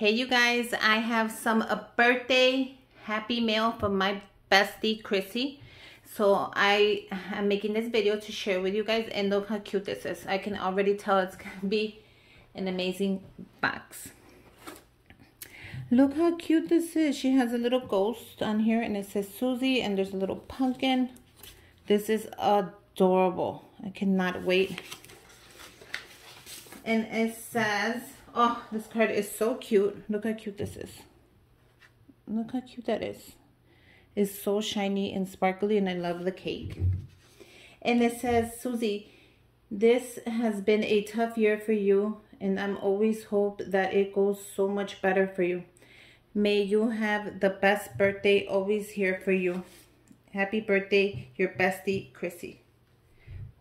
Hey you guys, I have some a birthday happy mail from my bestie Chrissy. So I am making this video to share with you guys and look how cute this is. I can already tell it's gonna be an amazing box. Look how cute this is. She has a little ghost on here and it says Susie and there's a little pumpkin. This is adorable. I cannot wait. And it says, oh, this card is so cute. Look how cute this is. Look how cute that is. It's so shiny and sparkly and I love the cake. And it says, Susie, this has been a tough year for you and I'm always hope that it goes so much better for you. May you have the best birthday always here for you. Happy birthday, your bestie, Chrissy.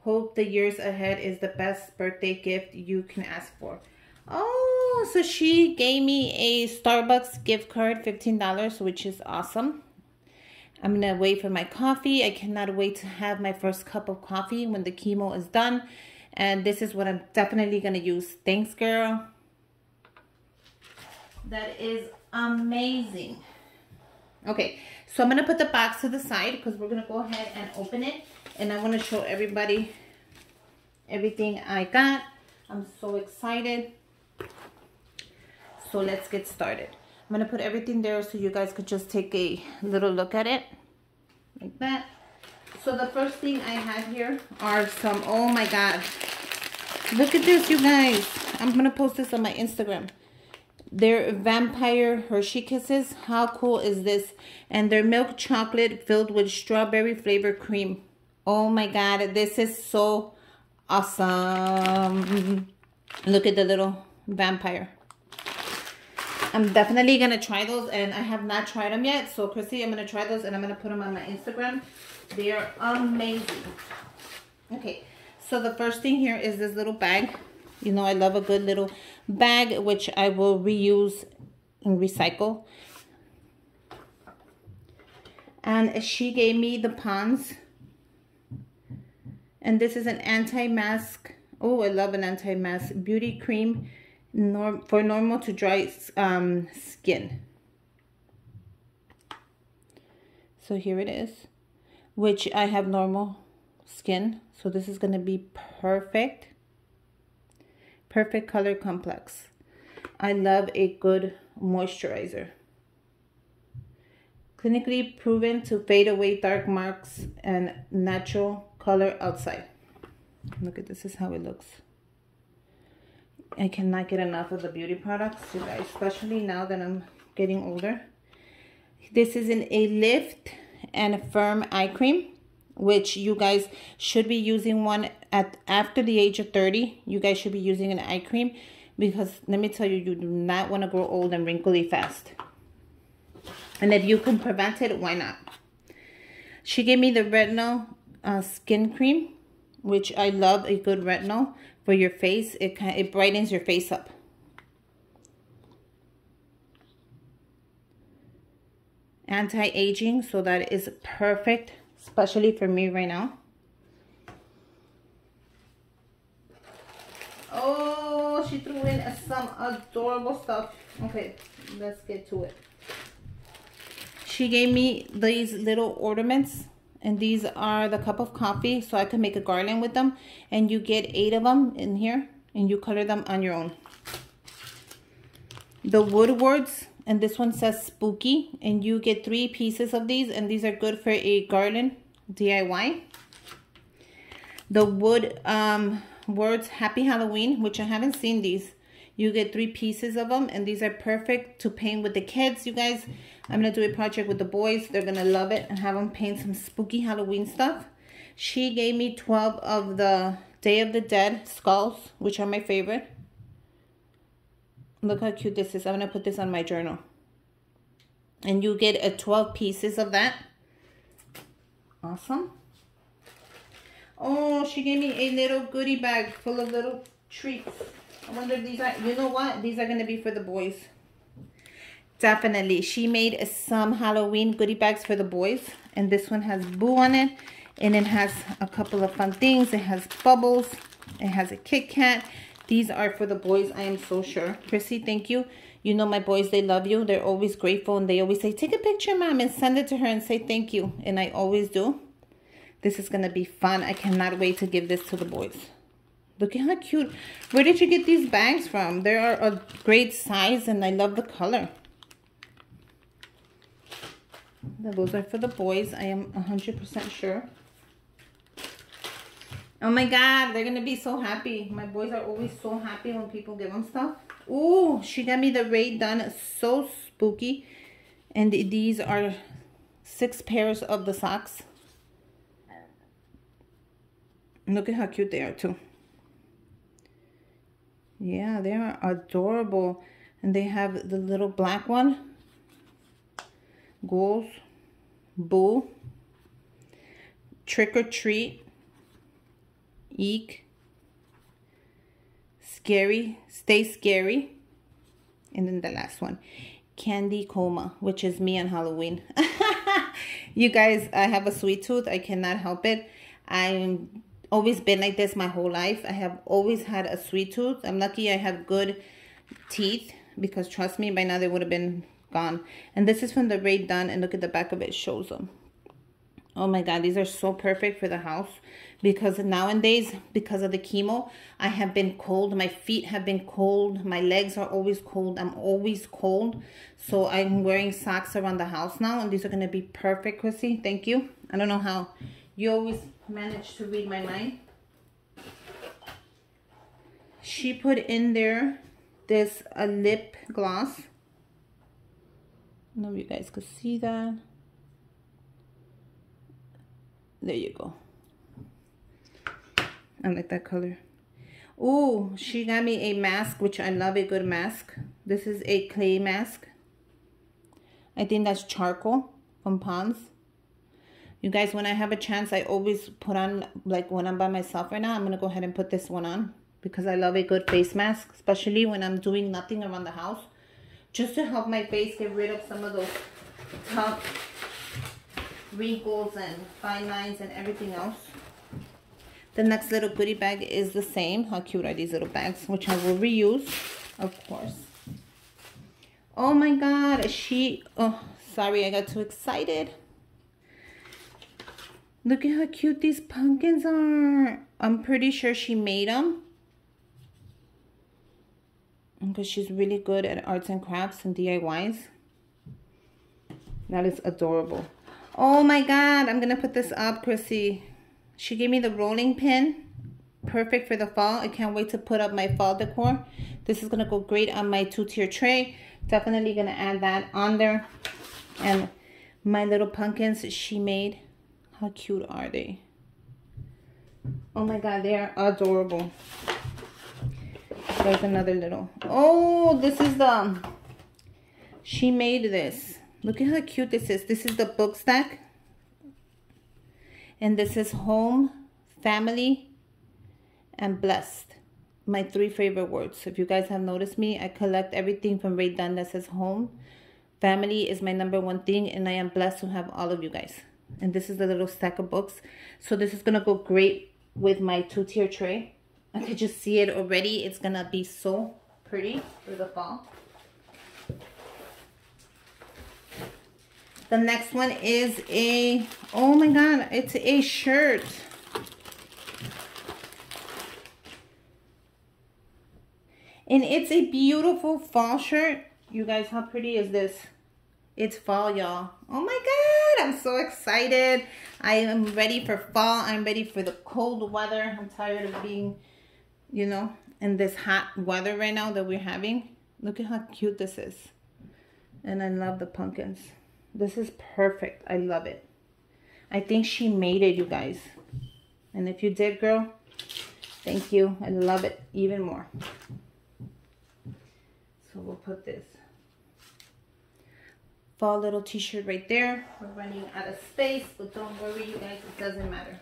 Hope the years ahead is the best birthday gift you can ask for. Oh, so she gave me a Starbucks gift card, $15, which is awesome. I'm going to wait for my coffee. I cannot wait to have my first cup of coffee when the chemo is done. And this is what I'm definitely going to use. Thanks, girl. That is amazing. Okay, so I'm going to put the box to the side because we're going to go ahead and open it. And I want to show everybody everything I got. I'm so excited. So let's get started. I'm going to put everything there so you guys could just take a little look at it. Like that. So the first thing I have here are some, oh my God. Look at this, you guys. I'm to post this on my Instagram. They're vampire Hershey Kisses. How cool is this? And they're milk chocolate filled with strawberry flavor cream. Oh my God, this is so awesome. Look at the little vampire. I'm definitely going to try those and I have not tried them yet. So Chrissy, I'm going to try those and I'm going to put them on my Instagram. They are amazing. Okay, so the first thing here is this little bag. You know, I love a good little bag, which I will reuse and recycle. And she gave me the Pond's. And this is an anti-mask. Oh, I love an anti-mask beauty cream norm for normal to dry um, skin. So here it is, which I have normal skin. So this is going to be perfect. Perfect color complex. I love a good moisturizer. Clinically proven to fade away dark marks and natural color outside. Look at this is how it looks. I cannot get enough of the beauty products, you guys, especially now that I'm getting older. This is an a lift and a firm eye cream, which you guys should be using one at after the age of 30. You guys should be using an eye cream because let me tell you, you do not want to grow old and wrinkly fast. And if you can prevent it, why not? She gave me the retinol uh, skin cream, which I love a good retinol for your face. It, kind it brightens your face up. Anti-aging, so that is perfect, especially for me right now. Oh, she threw in some adorable stuff. Okay, let's get to it. She gave me these little ornaments and these are the cup of coffee so I can make a garland with them. And you get eight of them in here and you color them on your own. The woodwards and this one says spooky and you get three pieces of these and these are good for a garland DIY the wood um, words happy Halloween which I haven't seen these. You get three pieces of them and these are perfect to paint with the kids you guys I'm going to do a project with the boys. They're going to love it and have them paint some spooky Halloween stuff. She gave me 12 of the Day of the Dead skulls, which are my favorite. Look how cute this is. I'm going to put this on my journal. And you get a 12 pieces of that. Awesome. Oh, she gave me a little goodie bag full of little treats. I wonder if these are, you know what? These are going to be for the boys. Definitely. She made some Halloween goodie bags for the boys. And this one has Boo on it. And it has a couple of fun things. It has bubbles. It has a Kit Kat. These are for the boys, I am so sure. Chrissy, thank you. You know my boys, they love you. They're always grateful and they always say, take a picture, mom, and send it to her and say thank you. And I always do. This is going to be fun. I cannot wait to give this to the boys. Look at how cute. Where did you get these bags from? They are a great size and I love the color. Those are for the boys. I am 100% sure. Oh my God, they're going to be so happy. My boys are always so happy when people give them stuff. Oh, she got me the Rae Dunn. So spooky. And these are six pairs of the socks. Look at how cute they are too. Yeah, they are adorable. And they have the little black one. Ghouls. Boo. Trick or Treat. Eek. Scary. Stay Scary. And then the last one. Candy Coma, which is me on Halloween. you guys, I have a sweet tooth. I cannot help it. I'm always been like this my whole life. I have always had a sweet tooth. I'm lucky I have good teeth because trust me, by now they would have been gone. And this is from the Rae Dunn and look at the back of it, shows them. Oh my God, these are so perfect for the house because nowadays, because of the chemo, I have been cold. My feet have been cold. My legs are always cold. I'm always cold. So I'm wearing socks around the house now and these are going to be perfect, Chrissy. Thank you. I don't know how you always manage to read my mind. She put in there this a lip gloss. Know you guys could see that. There you go. I like that color. Oh, she got me a mask, which I love a good mask. This is a clay mask. I think that's charcoal from Pond's. You guys, when I have a chance, I always put on, like when I'm by myself right now, I'm going to go ahead and put this one on. Because I love a good face mask, especially when I'm doing nothing around the house. Just to help my face get rid of some of those tough wrinkles and fine lines and everything else. The next little goodie bag is the same. How cute are these little bags? Which I will reuse, of course. Oh my god, she... Oh, sorry, I got too excited. Look at how cute these pumpkins are. I'm pretty sure she made them. Because she's really good at arts and crafts and DIYs. That is adorable. Oh my god, I'm to put this up, Chrissy. She gave me the rolling pin. Perfect for the fall. I can't wait to put up my fall decor. This is to go great on my two-tier tray. Definitely to add that on there. And my little pumpkins she made. How cute are they? Oh my god, they are adorable. There's another little. Oh, this is the... She made this. Look at how cute this is. This is the book stack. And this is home, family, and blessed. My three favorite words. If you guys have noticed me, I collect everything from Rae Dunn that says home. Family is my number one thing, and I am blessed to have all of you guys. And this is the little stack of books. So this is going to go great with my two-tier tray. I could just see it already. It's going to be so pretty for the fall. The next one is a, oh my God, it's a shirt. And it's a beautiful fall shirt. You guys, how pretty is this? It's fall, y'all. Oh my God, I'm so excited. I am ready for fall. I'm ready for the cold weather. I'm tired of being, you know, in this hot weather right now that we're having. Look at how cute this is. And I love the pumpkins. This is perfect. I love it. I think she made it, you guys. And if you did, girl, thank you. I love it even more. So we'll put this fall little t-shirt right there. We're running out of space, but don't worry, you guys, it doesn't matter.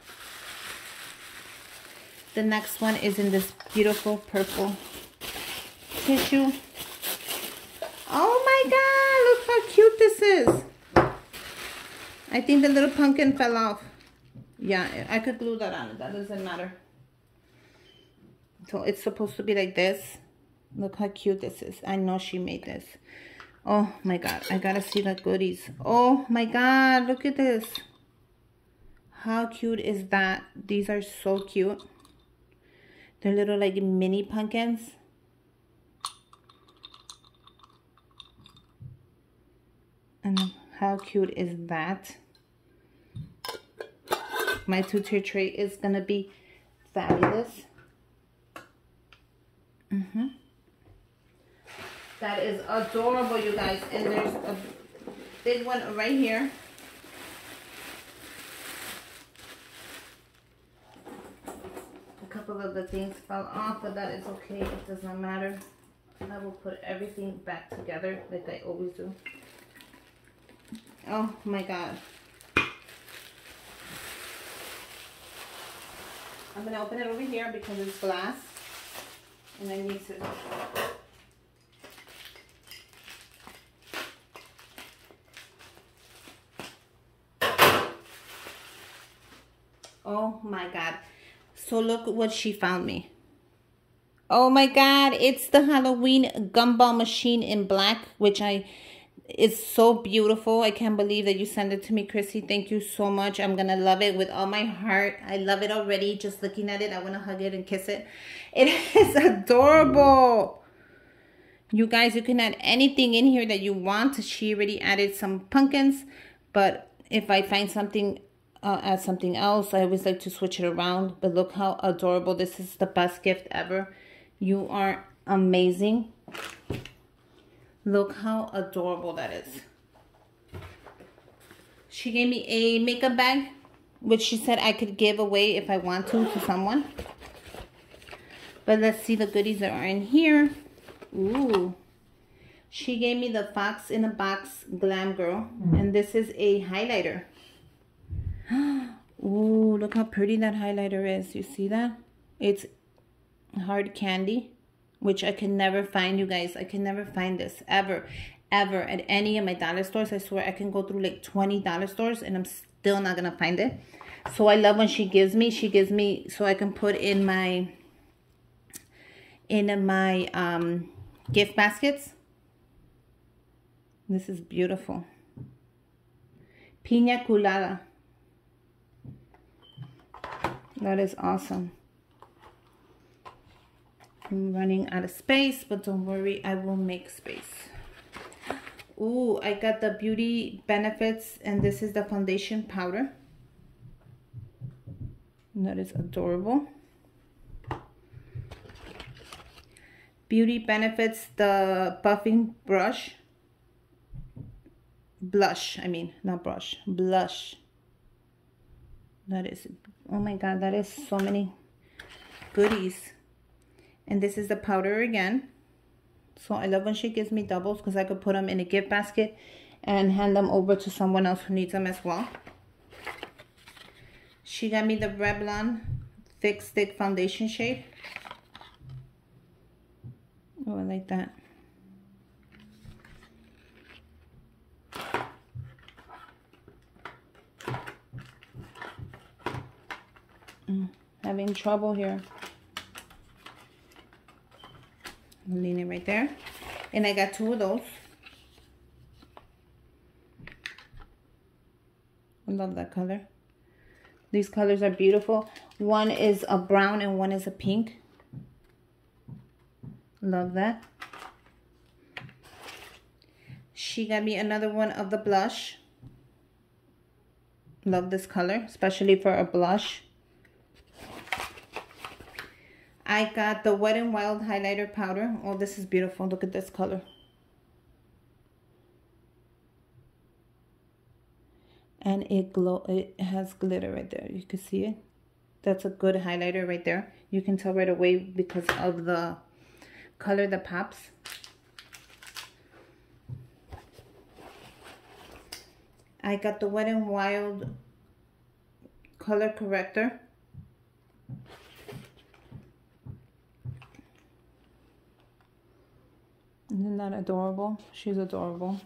The next one is in this beautiful purple tissue. Oh my God, look how cute this is. I think the little pumpkin fell off. Yeah, I could glue that on. That doesn't matter. So it's supposed to be like this. Look how cute this is. I know she made this. Oh my God, I gotta see the goodies. Oh my God, look at this. How cute is that? These are so cute. They're little like mini pumpkins. And how cute is that? My two-tier tray is going to be fabulous. Mm -hmm. That is adorable, you guys. And there's a big one right here. Of the things fell off, but that is okay. It does not matter. I will put everything back together like I always do. Oh my God. I'm going to open it over here because it's glass. And I need to... Oh my God. So look what she found me. Oh my God. It's the Halloween gumball machine in black, which I it's so beautiful. I can't believe that you sent it to me, Chrissy. Thank you so much. I'm going to love it with all my heart. I love it already. Just looking at it, I want to hug it and kiss it. It is adorable. You guys, you can add anything in here that you want. She already added some pumpkins. But if I find something, uh, add something else. I always like to switch it around. But look how adorable. This is the best gift ever. You are amazing. Look how adorable that is. She gave me a makeup bag, which she said I could give away if I want to to someone. But let's see the goodies that are in here. Ooh. She gave me the Fox in a Box Glam Girl. And this is a highlighter. Ooh, look how pretty that highlighter is. You see that? It's hard candy which I can never find, you guys. I can never find this ever, ever at any of my dollar stores. I swear I can go through like 20 dollar stores and I'm still not going to find it. So I love when she gives me, she gives me so I can put in my, in my um, gift baskets. This is beautiful. Pina colada. That is awesome. I'm running out of space, but don't worry, I will make space. Ooh, I got the Beauty Benefits, and this is the foundation powder. That is adorable. Beauty Benefits, the buffing brush. Blush, I mean, not brush, blush. That is, oh my God, that is so many goodies. And this is the powder again. So I love when she gives me doubles because I could put them in a gift basket and hand them over to someone else who needs them as well. She got me the Revlon Thick Stick Foundation shade. Oh, I like that. Mm, having trouble here. lean it right there. And I got two of those. I love that color. These colors are beautiful. One is a brown and one is a pink. Love that. She got me another one of the blush. Love this color, especially for a blush. I got the Wet n Wild highlighter powder. Oh, this is beautiful. Look at this color. And it glow it has glitter right there. You can see it. That's a good highlighter right there. You can tell right away because of the color that pops. I got the Wet n Wild color corrector. Isn't that adorable? She's adorable.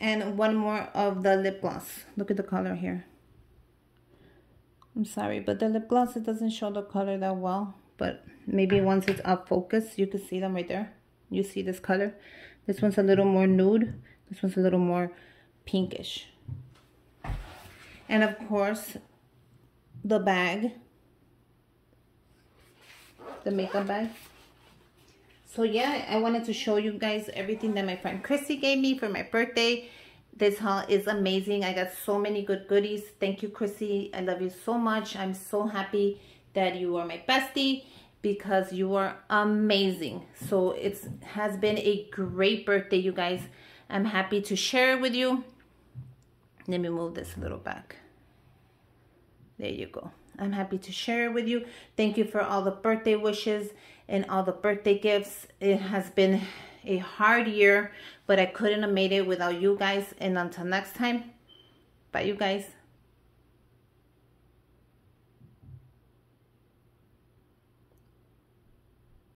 And one more of the lip gloss. Look at the color here. I'm sorry, but the lip gloss, it doesn't show the color that well. But maybe once it's up focus, you can see them right there. You see this color? This one's a little more nude. This one's a little more pinkish. And of course, the bag. The makeup bag. So yeah, I wanted to show you guys everything that my friend Chrissy gave me for my birthday. This haul is amazing. I got so many good goodies. Thank you, Chrissy. I love you so much. I'm so happy that you are my bestie because you are amazing. So it has been a great birthday, you guys. I'm happy to share it with you. Let me move this a little back. There you go. I'm happy to share it with you. Thank you for all the birthday wishes and all the birthday gifts. It has been a hard year, but I couldn't have made it without you guys. And until next time, bye you guys.